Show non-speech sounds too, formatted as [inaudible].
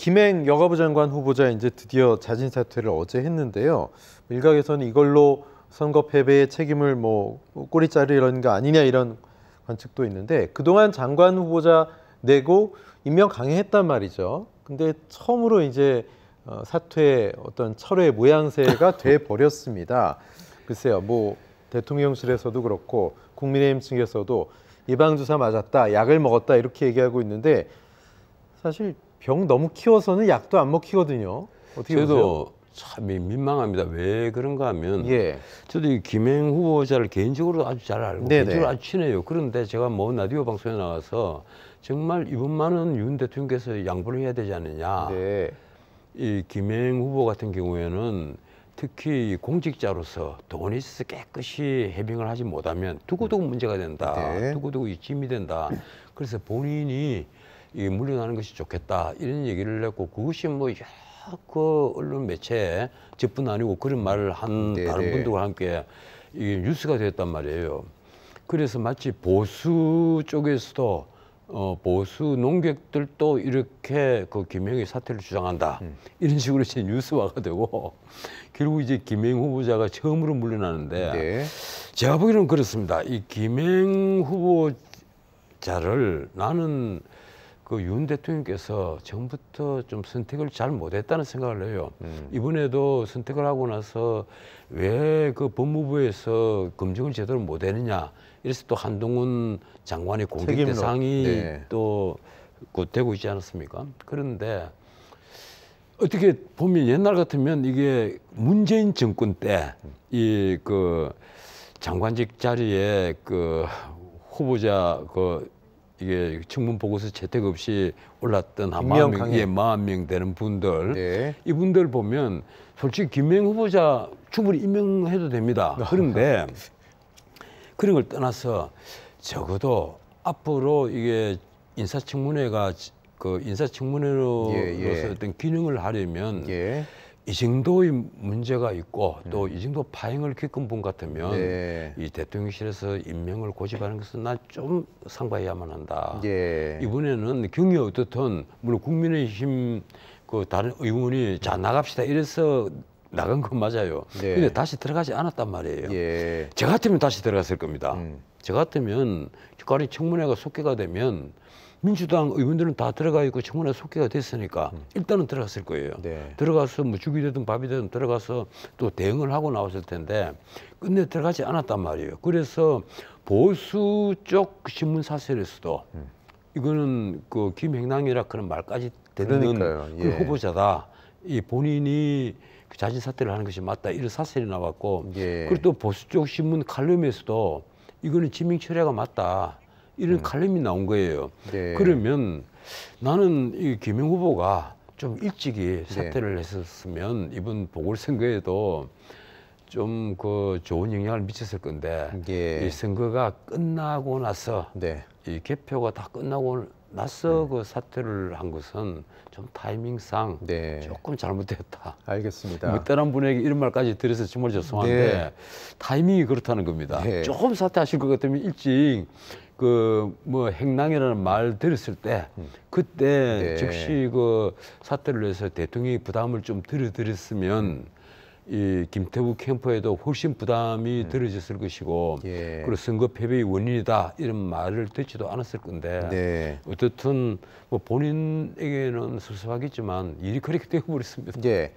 김행 여가부 장관 후보자 이제 드디어 자진 사퇴를 어제 했는데요. 일각에서는 이걸로 선거 패배의 책임을 뭐 꼬리 자르려는 거 아니냐 이런 관측도 있는데 그동안 장관 후보자 내고 임명 강행했단 말이죠. 근데 처음으로 이제 어, 사퇴 어떤 철회 모양새가 [laughs] 돼 버렸습니다. 글쎄요, 뭐 대통령실에서도 그렇고 국민의힘 측에서도 예방 주사 맞았다, 약을 먹었다 이렇게 얘기하고 있는데 사실 병 너무 키워서는 약도 안 먹히거든요. 어떻게 보세요? 저도 참 민망합니다. 왜 그런가 하면 예, 저도 이 김행 후보자를 개인적으로 아주 잘 알고 네네. 개인적으로 아주 친해요. 그런데 제가 뭐 라디오 방송에 나가서 정말 이번만은 윤 대통령께서 양보를 해야 되지 않느냐. 네, 이 김행 후보 같은 경우에는 특히 공직자로서 돈이 있어서 깨끗이 해빙을 하지 못하면 두고두고 문제가 된다. 네. 두고두고 이 짐이 된다. 그래서 본인이 이 물러나는 것이 좋겠다 이런 얘기를 했고 그것이 뭐 그 언론 매체에 저뿐 아니고 그런 말을 한 네, 다른 네. 분들과 함께 이게 뉴스가 됐단 말이에요. 그래서 마치 보수 쪽에서도 어, 보수 농객들도 이렇게 그 김영희 사퇴를 주장한다 음. 이런 식으로 이제 뉴스화가 되고 결국 이제 김영 후보자가 처음으로 물러나는데 네, 제가 보기에는 그렇습니다. 이 김행 후보자를 나는 그 윤 대통령께서 처음부터 좀 선택을 잘 못했다는 생각을 해요. 음. 이번에도 선택을 하고 나서 왜 그 법무부에서 검증을 제대로 못했느냐. 이래서 또 한동훈 장관의 공격 책임론. 대상이 네. 또그 되고 있지 않았습니까? 그런데 어떻게 보면 옛날 같으면 이게 문재인 정권 때 이 그 장관직 자리에 그 후보자 그 이게 청문 보고서 채택 없이 올랐던 한 임명 마흔 명, 강행. 예, 마흔 명 되는 분들 네, 이분들 보면 솔직히 김명 후보자 충분히 임명해도 됩니다. 그런데 [laughs] 그런 걸 떠나서 적어도 앞으로 이게 인사청문회가 지- 그 인사청문회로서 예, 예. 어떤 기능을 하려면 예, 이 정도의 문제가 있고 또 이 정도 파행을 겪은 분 같으면 네, 이 대통령실에서 임명을 고집하는 것은 난 좀 상과해야만 한다. 예, 이번에는 경위 어떻든 물론 국민의힘 그 다른 의원이 자 나갑시다 이래서 나간 건 맞아요. 네. 근데 다시 들어가지 않았단 말이에요. 예, 저 같으면 다시 들어갔을 겁니다. 음. 저 같으면 가리 청문회가 속개가 되면 민주당 의원들은 다 들어가 있고 청문회 속개가 됐으니까 일단은 들어갔을 거예요. 음. 네. 들어가서 뭐 죽이 되든 밥이 되든 들어가서 또 대응을 하고 나왔을 텐데 끝내 들어가지 않았단 말이에요. 그래서 보수 쪽 신문 사설에서도 음. 이거는 그 김행랑이라 그런 말까지 그러니까요. 그 예. 후보자다. 이 본인이 그 자진 사퇴를 하는 것이 맞다. 이런 사설이 나왔고 예. 그리고 또 보수 쪽 신문 칼럼에서도 이거는 지명 철회가 맞다. 이런 칼럼이 나온 거예요. 음. 네. 그러면 나는 이 김영 후보가 좀 네. 일찍이 사퇴를 했었으면 이번 보궐선거에도 좀 그 좋은 영향을 미쳤을 건데 예. 이 선거가 끝나고 나서 네, 이 개표가 다 끝나고 나서 그 사퇴를 한 것은 좀 타이밍상 네, 조금 잘못됐다. 알겠습니다. 못다란 분에게 이런 말까지 들어서 정말 죄송한데 네. 타이밍이 그렇다는 겁니다. 네. 조금 사퇴하실 것 같으면 일찍 그 뭐 행랑이라는 말 들었을 때 그때 네. 즉시 그 사퇴를 해서 대통령이 부담을 좀 들어드렸으면 이 김태우 캠프에도 훨씬 부담이 들어졌을 것이고 음. 예. 그리고 선거 패배의 원인이다 이런 말을 듣지도 않았을 건데 네, 어떻든 뭐 본인에게는 섭섭하겠지만 일이 그렇게 되어버렸습니다. 예.